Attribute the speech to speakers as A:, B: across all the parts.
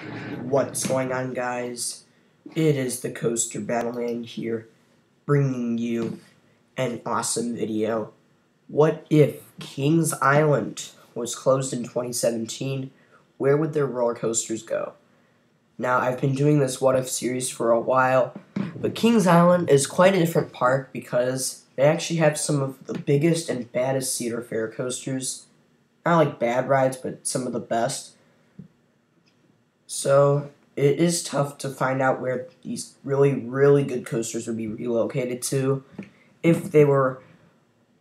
A: What's going on, guys? It is the Coaster Battleman here, bringing you an awesome video. What if Kings Island was closed in 2017? Where would their roller coasters go? Now, I've been doing this What If series for a while, but Kings Island is quite a different park because they actually have some of the biggest and baddest Cedar Fair coasters. Not like bad rides, but some of the best. So it is tough to find out where these really, really good coasters would be relocated to if they were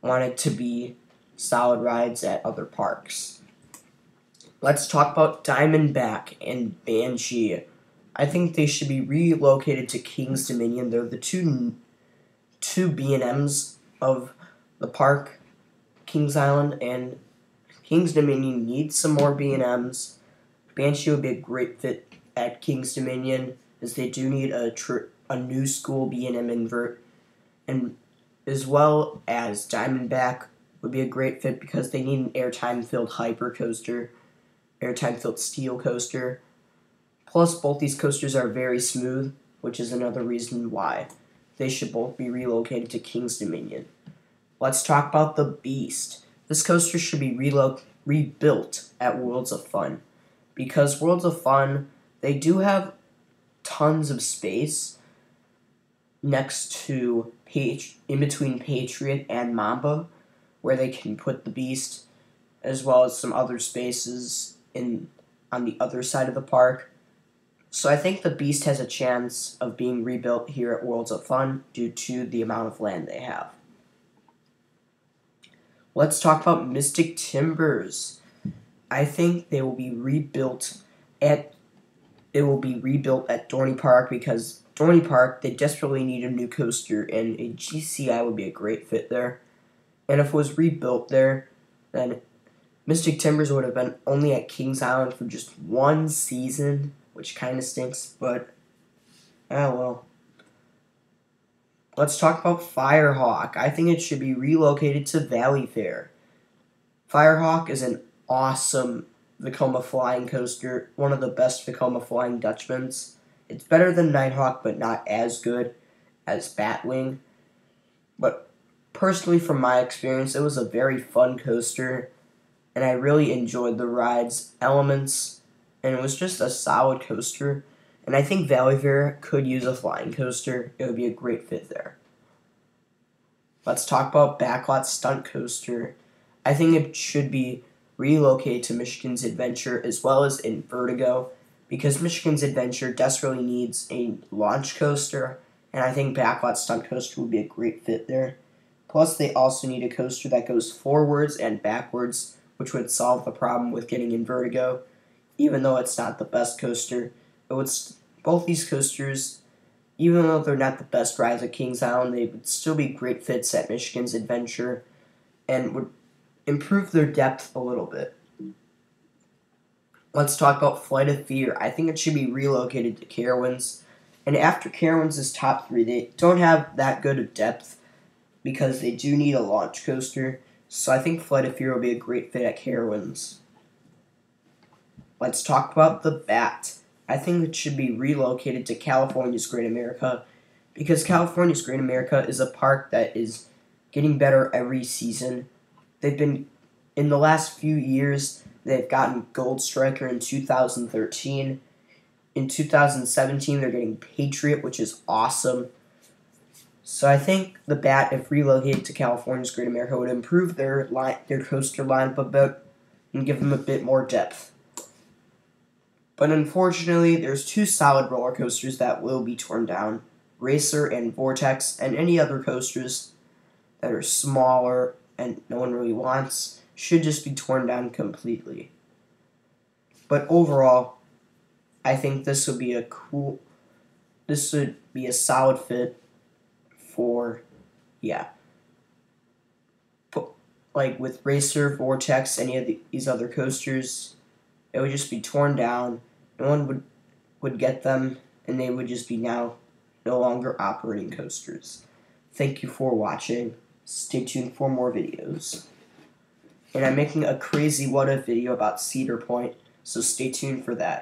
A: wanted to be solid rides at other parks. Let's talk about Diamondback and Banshee. I think they should be relocated to King's Dominion. They're the two two B&Ms of the park, Kings Island and King's Dominion needs some more B&Ms Banshee would be a great fit at King's Dominion, as they do need a tr- a new school B&M invert, and as well as Diamondback would be a great fit because they need an airtime filled hyper coaster, airtime filled steel coaster. Plus, both these coasters are very smooth, which is another reason why they should both be relocated to King's Dominion. Let's talk about the Beast. This coaster should be relo- rebuilt at Worlds of Fun because Worlds of Fun, they do have tons of space next to page in between Patriot and Mamba where they can put the beast as well as some other spaces in on the other side of the park. So I think the beast has a chance of being rebuilt here at Worlds of Fun due to the amount of land they have. Let's talk about Mystic Timbers. I think they will be rebuilt at it will be rebuilt at Dorney Park because Dorney Park they desperately need a new coaster and a GCI would be a great fit there. And if it was rebuilt there, then Mystic Timbers would have been only at Kings Island for just one season, which kind of stinks, but ah well. Let's talk about Firehawk. I think it should be relocated to Valleyfair. Firehawk is an awesome Vekoma flying coaster, one of the best Vekoma flying Dutchmans. It's better than Nighthawk, but not as good as Batwing. But personally, from my experience, it was a very fun coaster, and I really enjoyed the ride's elements, and it was just a solid coaster. And I think Valleyfair could use a flying coaster. It would be a great fit there. Let's talk about Backlot Stunt Coaster. I think it should be relocate to Michigan's Adventure as well as Invertigo because Michigan's Adventure desperately needs a launch coaster, and I think Backlot Stunt Coaster would be a great fit there. Plus, they also need a coaster that goes forwards and backwards, which would solve the problem with getting Invertigo. Even though it's not the best coaster, it would st- both these coasters, even though they're not the best rides at Kings Island, they would still be great fits at Michigan's Adventure, and would improve their depth a little bit. Let's talk about Flight of Fear. I think it should be relocated to Carowinds. And after Carowinds is top three, they don't have that good of depth because they do need a launch coaster. So I think Flight of Fear will be a great fit at Carowinds. Let's talk about the Bat. I think it should be relocated to California's Great America because California's Great America is a park that is getting better every season They've been in the last few years. They've gotten Gold Striker in 2013. In 2017, they're getting Patriot, which is awesome. So I think the Bat, if relocated to California's Great America, would improve their line, their coaster lineup a bit and give them a bit more depth. But unfortunately, there's two solid roller coasters that will be torn down: Racer and Vortex, and any other coasters that are smaller and no one really wants should just be torn down completely. But overall, I think this would be a cool, this would be a solid fit for, yeah. like with Racer, Vortex, any of the, these other coasters, it would just be torn down. No one would would get them, and they would just be now no longer operating coasters. Thank you for watching. Stay tuned for more videos. And I'm making a crazy what if video about Cedar Point, so stay tuned for that.